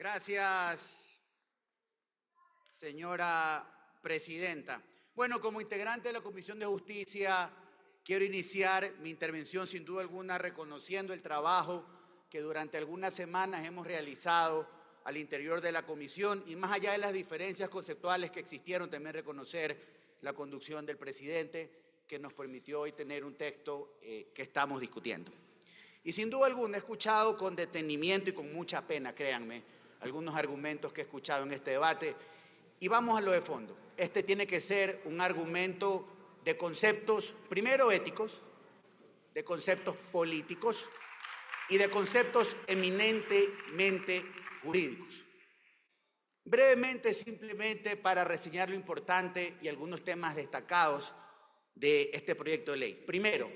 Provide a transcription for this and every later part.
Gracias, señora presidenta. Bueno, como integrante de la Comisión de Justicia, quiero iniciar mi intervención sin duda alguna reconociendo el trabajo que durante algunas semanas hemos realizado al interior de la comisión y más allá de las diferencias conceptuales que existieron, también reconocer la conducción del presidente que nos permitió hoy tener un texto eh, que estamos discutiendo. Y sin duda alguna he escuchado con detenimiento y con mucha pena, créanme, algunos argumentos que he escuchado en este debate. Y vamos a lo de fondo. Este tiene que ser un argumento de conceptos, primero éticos, de conceptos políticos y de conceptos eminentemente jurídicos. Brevemente, simplemente para reseñar lo importante y algunos temas destacados de este proyecto de ley. Primero,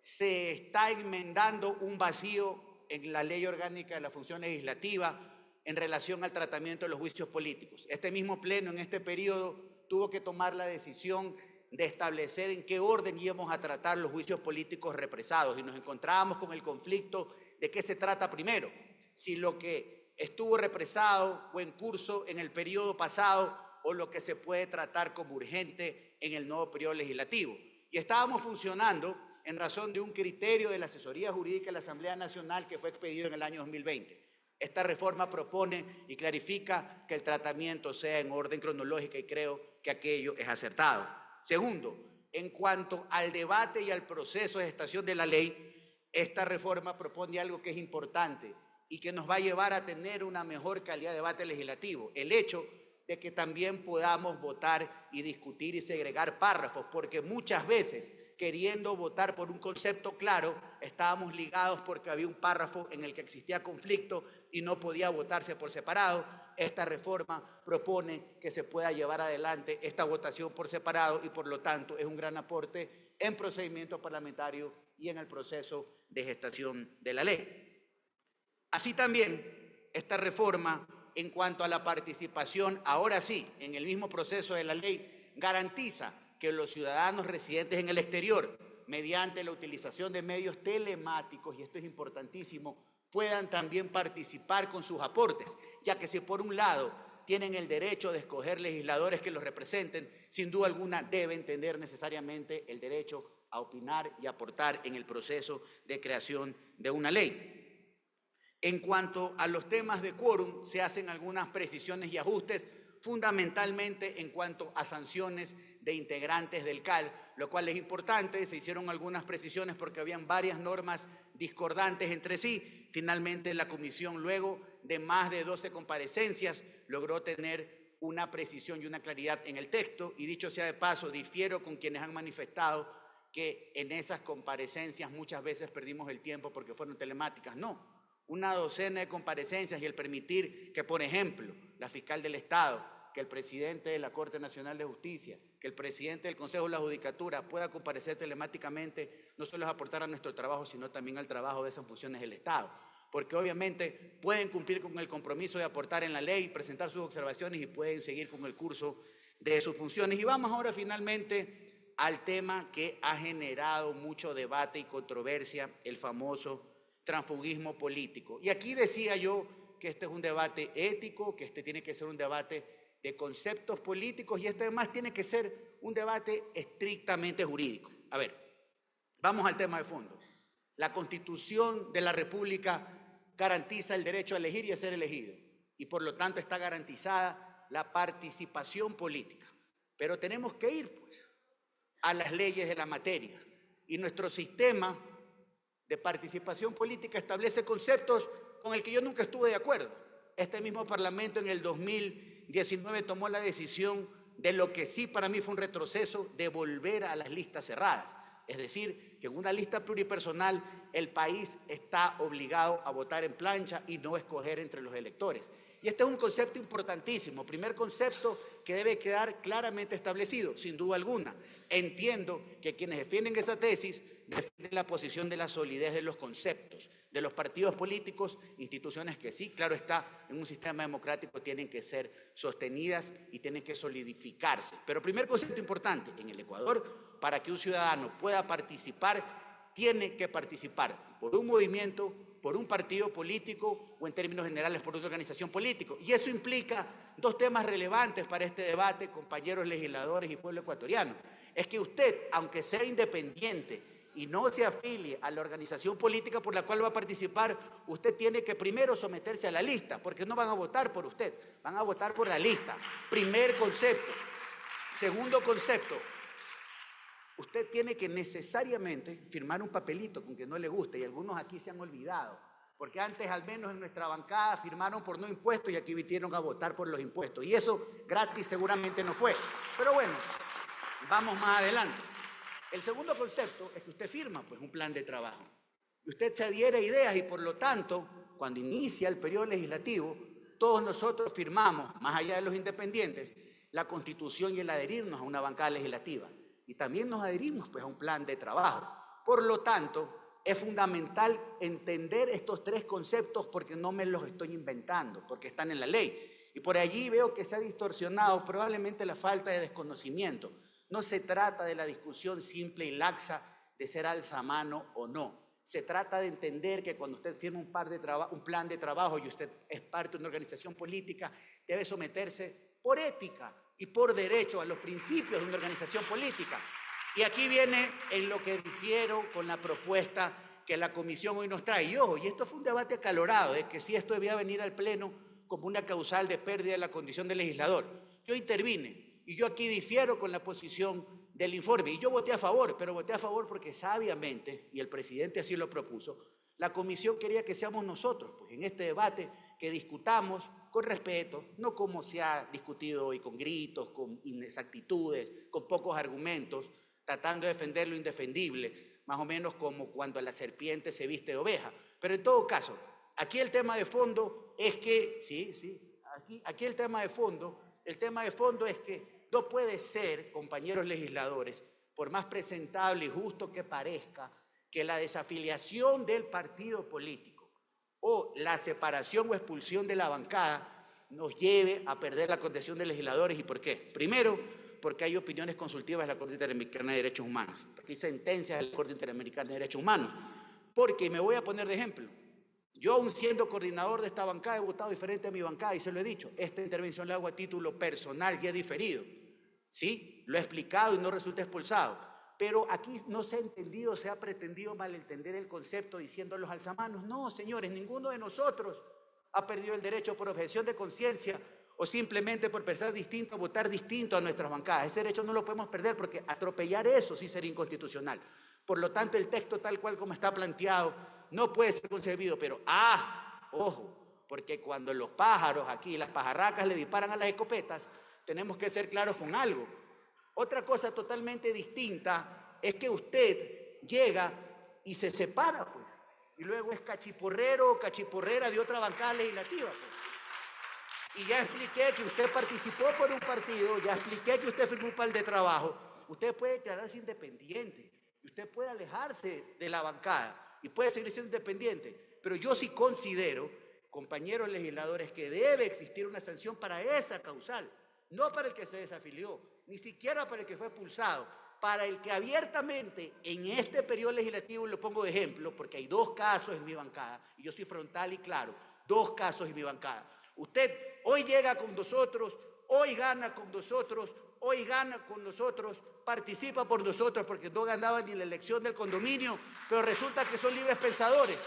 se está enmendando un vacío en la ley orgánica de la función legislativa en relación al tratamiento de los juicios políticos. Este mismo pleno en este periodo tuvo que tomar la decisión de establecer en qué orden íbamos a tratar los juicios políticos represados y nos encontrábamos con el conflicto de qué se trata primero, si lo que estuvo represado o en curso en el periodo pasado o lo que se puede tratar como urgente en el nuevo periodo legislativo. Y estábamos funcionando en razón de un criterio de la asesoría jurídica de la Asamblea Nacional que fue expedido en el año 2020. Esta reforma propone y clarifica que el tratamiento sea en orden cronológico y creo que aquello es acertado. Segundo, en cuanto al debate y al proceso de gestación de la ley, esta reforma propone algo que es importante y que nos va a llevar a tener una mejor calidad de debate legislativo. El hecho de que también podamos votar y discutir y segregar párrafos, porque muchas veces queriendo votar por un concepto claro, estábamos ligados porque había un párrafo en el que existía conflicto y no podía votarse por separado. Esta reforma propone que se pueda llevar adelante esta votación por separado y por lo tanto es un gran aporte en procedimiento parlamentario y en el proceso de gestación de la ley. Así también, esta reforma en cuanto a la participación, ahora sí, en el mismo proceso de la ley, garantiza que los ciudadanos residentes en el exterior, mediante la utilización de medios telemáticos, y esto es importantísimo, puedan también participar con sus aportes, ya que si por un lado tienen el derecho de escoger legisladores que los representen, sin duda alguna deben tener necesariamente el derecho a opinar y aportar en el proceso de creación de una ley. En cuanto a los temas de quórum, se hacen algunas precisiones y ajustes, fundamentalmente en cuanto a sanciones de integrantes del CAL, lo cual es importante. Se hicieron algunas precisiones porque habían varias normas discordantes entre sí. Finalmente, la comisión, luego de más de 12 comparecencias, logró tener una precisión y una claridad en el texto. Y dicho sea de paso, difiero con quienes han manifestado que en esas comparecencias muchas veces perdimos el tiempo porque fueron telemáticas. No, una docena de comparecencias y el permitir que, por ejemplo, la fiscal del Estado, que el presidente de la Corte Nacional de Justicia, que el presidente del Consejo de la Judicatura pueda comparecer telemáticamente, no solo es aportar a nuestro trabajo, sino también al trabajo de esas funciones del Estado. Porque obviamente pueden cumplir con el compromiso de aportar en la ley, presentar sus observaciones y pueden seguir con el curso de sus funciones. Y vamos ahora finalmente al tema que ha generado mucho debate y controversia, el famoso transfugismo político. Y aquí decía yo que este es un debate ético, que este tiene que ser un debate de conceptos políticos y este además tiene que ser un debate estrictamente jurídico. A ver, vamos al tema de fondo. La constitución de la República garantiza el derecho a elegir y a ser elegido y por lo tanto está garantizada la participación política. Pero tenemos que ir pues, a las leyes de la materia y nuestro sistema de participación política establece conceptos con el que yo nunca estuve de acuerdo. Este mismo Parlamento en el 2000 19 tomó la decisión de lo que sí para mí fue un retroceso de volver a las listas cerradas. Es decir, que en una lista pluripersonal el país está obligado a votar en plancha y no escoger entre los electores. Y este es un concepto importantísimo, primer concepto que debe quedar claramente establecido, sin duda alguna. Entiendo que quienes defienden esa tesis defienden la posición de la solidez de los conceptos, de los partidos políticos, instituciones que sí, claro está, en un sistema democrático tienen que ser sostenidas y tienen que solidificarse. Pero primer concepto importante, en el Ecuador, para que un ciudadano pueda participar, tiene que participar por un movimiento por un partido político o en términos generales por una organización política. Y eso implica dos temas relevantes para este debate, compañeros legisladores y pueblo ecuatoriano. Es que usted, aunque sea independiente y no se afilie a la organización política por la cual va a participar, usted tiene que primero someterse a la lista, porque no van a votar por usted, van a votar por la lista. Primer concepto. Segundo concepto, usted tiene que necesariamente firmar un papelito con que no le guste y algunos aquí se han olvidado, porque antes al menos en nuestra bancada firmaron por no impuestos y aquí vinieron a votar por los impuestos y eso gratis seguramente no fue. Pero bueno, vamos más adelante. El segundo concepto es que usted firma pues un plan de trabajo. Y usted se adhiere a ideas y por lo tanto, cuando inicia el periodo legislativo, todos nosotros firmamos, más allá de los independientes, la constitución y el adherirnos a una bancada legislativa y también nos adherimos pues, a un plan de trabajo. Por lo tanto, es fundamental entender estos tres conceptos porque no me los estoy inventando, porque están en la ley. Y por allí veo que se ha distorsionado probablemente la falta de desconocimiento. No se trata de la discusión simple y laxa de ser alzamano o no. Se trata de entender que cuando usted firma un, par de un plan de trabajo y usted es parte de una organización política, debe someterse por ética y por derecho a los principios de una organización política. Y aquí viene en lo que difiero con la propuesta que la comisión hoy nos trae. Y ojo, y esto fue un debate acalorado, es que si esto debía venir al Pleno como una causal de pérdida de la condición de legislador. Yo intervine y yo aquí difiero con la posición del informe. Y yo voté a favor, pero voté a favor porque sabiamente, y el presidente así lo propuso, la comisión quería que seamos nosotros, pues en este debate, que discutamos con respeto, no como se ha discutido hoy, con gritos, con inexactitudes, con pocos argumentos, tratando de defender lo indefendible, más o menos como cuando la serpiente se viste de oveja. Pero en todo caso, aquí el tema de fondo es que, sí, sí, aquí, aquí el tema de fondo, el tema de fondo es que no puede ser, compañeros legisladores, por más presentable y justo que parezca, que la desafiliación del partido político o la separación o expulsión de la bancada nos lleve a perder la condición de legisladores. ¿Y por qué? Primero, porque hay opiniones consultivas de la Corte Interamericana de Derechos Humanos, porque hay sentencias de la Corte Interamericana de Derechos Humanos. Porque me voy a poner de ejemplo. Yo, aún siendo coordinador de esta bancada, he votado diferente a mi bancada y se lo he dicho. Esta intervención la hago a título personal y he diferido. ¿Sí? Lo he explicado y no resulta expulsado. Pero aquí no se ha entendido, se ha pretendido malentender el concepto diciendo los alzamanos. No, señores, ninguno de nosotros ha perdido el derecho por objeción de conciencia o simplemente por pensar distinto, votar distinto a nuestras bancadas. Ese derecho no lo podemos perder porque atropellar eso sí sería inconstitucional. Por lo tanto, el texto tal cual como está planteado no puede ser concebido, pero ah, ojo, porque cuando los pájaros aquí, las pajarracas le disparan a las escopetas, tenemos que ser claros con algo. Otra cosa totalmente distinta es que usted llega y se separa, pues, y luego es cachiporrero o cachiporrera de otra bancada legislativa. Pues. Y ya expliqué que usted participó por un partido, ya expliqué que usted firmó un par de trabajo. Usted puede declararse independiente, usted puede alejarse de la bancada y puede seguir siendo independiente. Pero yo sí considero, compañeros legisladores, que debe existir una sanción para esa causal, no para el que se desafilió, ni siquiera para el que fue expulsado, para el que abiertamente en este periodo legislativo, lo pongo de ejemplo, porque hay dos casos en mi bancada, y yo soy frontal y claro, dos casos en mi bancada. Usted hoy llega con nosotros, hoy gana con nosotros, hoy gana con nosotros, participa por nosotros, porque no ganaba ni la elección del condominio, pero resulta que son libres pensadores.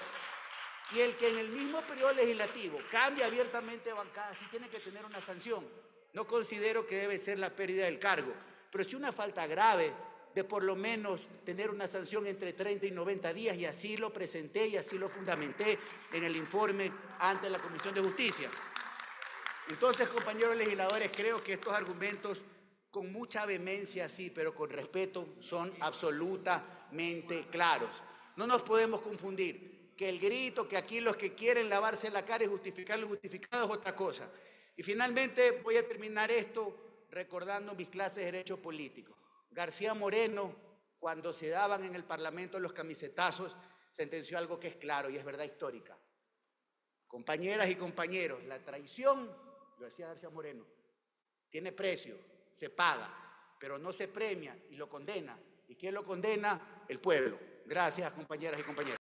Y el que en el mismo periodo legislativo cambia abiertamente de bancada, sí tiene que tener una sanción. No considero que debe ser la pérdida del cargo, pero sí una falta grave de por lo menos tener una sanción entre 30 y 90 días y así lo presenté y así lo fundamenté en el informe ante la Comisión de Justicia. Entonces, compañeros legisladores, creo que estos argumentos con mucha vehemencia, sí, pero con respeto, son absolutamente claros. No nos podemos confundir que el grito, que aquí los que quieren lavarse la cara y justificar lo justificado es otra cosa. Y finalmente voy a terminar esto recordando mis clases de Derecho Político. García Moreno, cuando se daban en el Parlamento los camisetazos, sentenció algo que es claro y es verdad histórica. Compañeras y compañeros, la traición, lo decía García Moreno, tiene precio, se paga, pero no se premia y lo condena. ¿Y quién lo condena? El pueblo. Gracias, compañeras y compañeros.